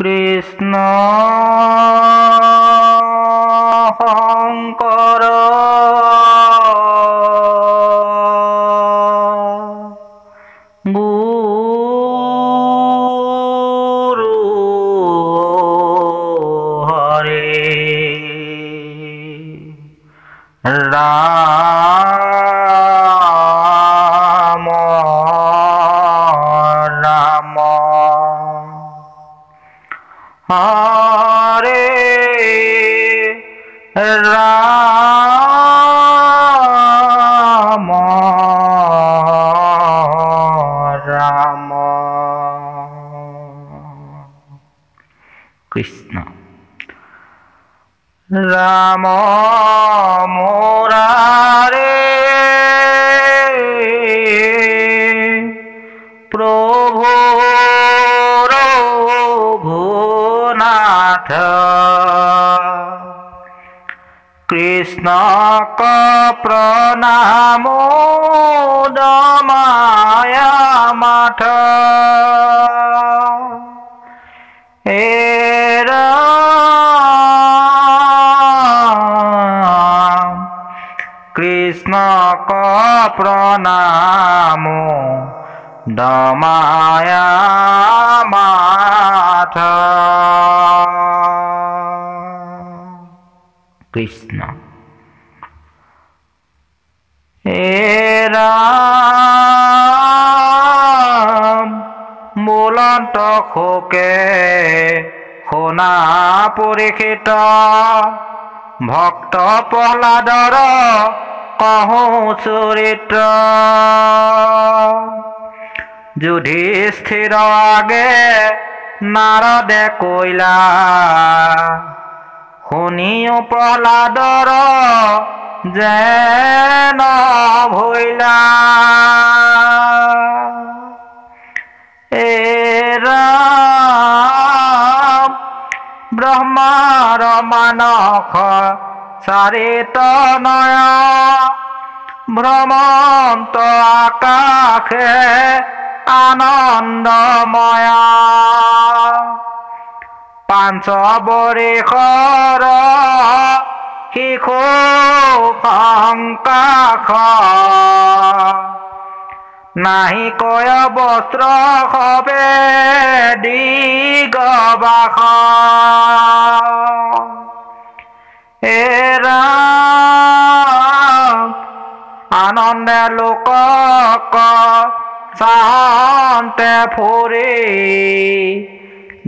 কৃষ্ণ हरे राम राम। कृष्ण। राम मोरारे प्रो রঘুনাথ কৃষ্ণ ক প্রণাম মায়া মাঠ হে রাম কৃষ্ণ ক প্রণাম দমায়া মাঠ কৃষ্ণ। হে রাম বোলন্ত শোকে শুনা পৰীক্ষিত ভক্ত প্ৰহ্লাদৰ কহো চৰিত্ৰ যুধিষ্ঠিৰ আগে নাৰদে কৈলা শুনিও প্ৰহ্লাদৰ যেন ভৈলা এ ব্ৰহ্মাৰ মানস চাৰিত নয় ভ্ৰমন্ত আকাশে আনন্দময়। পাঞ্চ শিশু সংকাশ নাহি কয় বস্ত্ৰ সবে দিগবাস আনন্দে লোকক চাহন্তে ফুৰি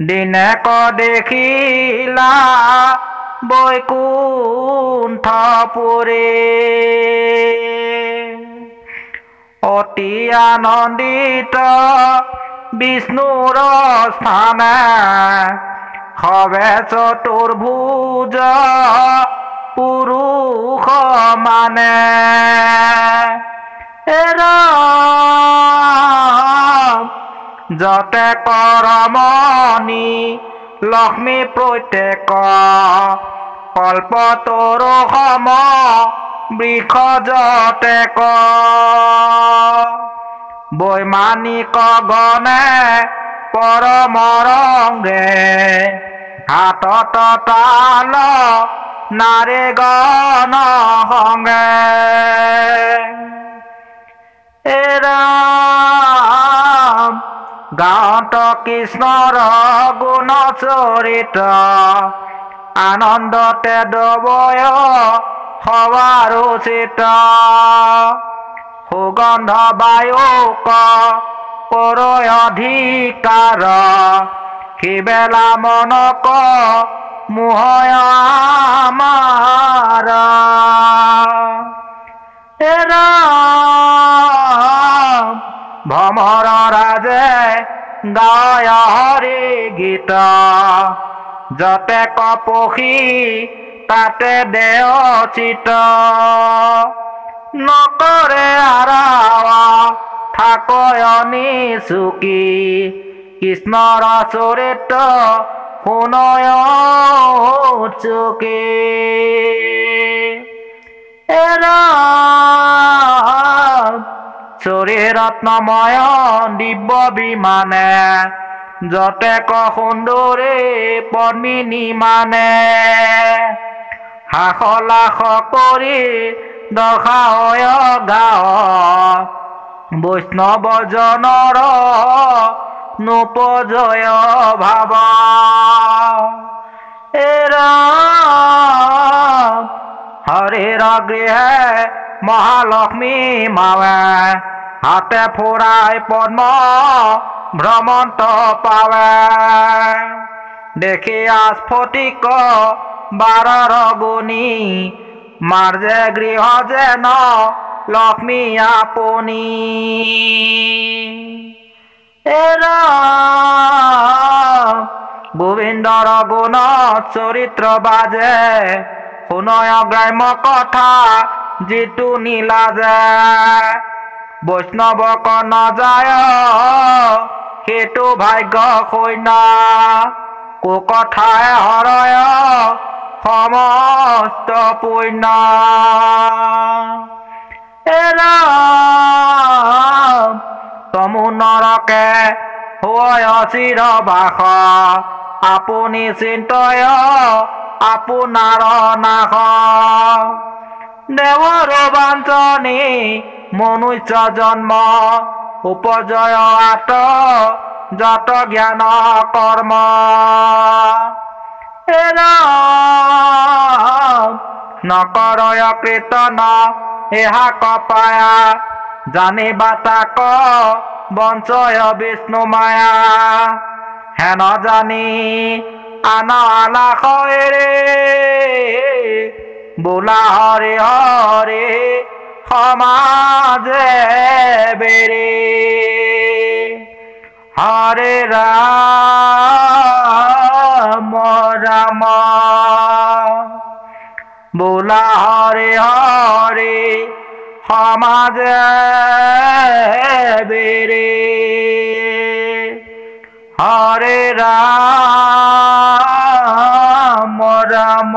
দিনেক দেখিলা বৈকুণ্ঠপুৰী অতি আনন্দিত বিষ্ণুৰ স্থানে সবে চতুৰ্ভুজ পুৰুষ মানে। এ ৰাম যতে কৰমণি লক্ষ্মী প্ৰত্যেক কল্পতৰু সম বৃক্ষ যতে বৈমানিক গণে পৰমৰংগে হাতত তাল নাৰে গণ সংগে এ ৰাম গাঁৱত কৃষ্ণৰ গুণ চৰিত। আনন্দতে দবয় সবাৰো চিত সুগন্ধ বায়ুক পৰয় অধিকাৰ। সিবেলা মনক মোহয় আমাৰ। এ ৰাম ভ্ৰমৰ ৰাজে গায় হৰি গীত যতে কপসী তাতে দেয়চিত নকৰে আৰাৱা থাকয়নি চুকি কৃষ্ণৰ চৰিত্ৰ শুনয় চুকি চৰি ৰত্নময় দিব্য বিমানে যতে সুন্দৰে পদ্মিনী মানে। হাস লাস কৰি দশায় গাও বৈষ্ণৱ জনৰ নোপজয় ভাৱ হৰিৰ গৃহে মহালক্ষ্মী মাৱে হাতে ফুৰাই পদ্ম ভ্ৰমন্ত পাৱে দেখি আস্ফটিক বাৰৰ গুণী মাৰ যে গৃহ যেন লক্ষ্মী আপুনি। গোবিন্দৰ গুণ চৰিত্ৰ বাজে শুনয় গ্ৰাম্য কথা যিটো নীলা যায় বৈষ্ণৱক নাযায়। সেইটো ভাগ্য সৈন্য। কুকথাই হৰয়। সমস্ত পুণ্য এৰা তমু নৰকে হয় চিৰ বাস। আপুনি চিন্তয় আপোনাৰ নাশ। দেৱৰ বাঞ্চনী মনুষ্য জন্ম উপজয় আত যত জ্ঞান কৰ্ম এৰা নকৰয় কীৰ্তন এহা কপায়া। জানিবা তাক বঞ্চয় বিষ্ণু মায়া। হেন জানি আন আলাস এৰে বোলা হৰে হৰে সমাজে বেরে হরে রাম বোলা হরে হরে সমাজ বেরে হরে রাম রাম।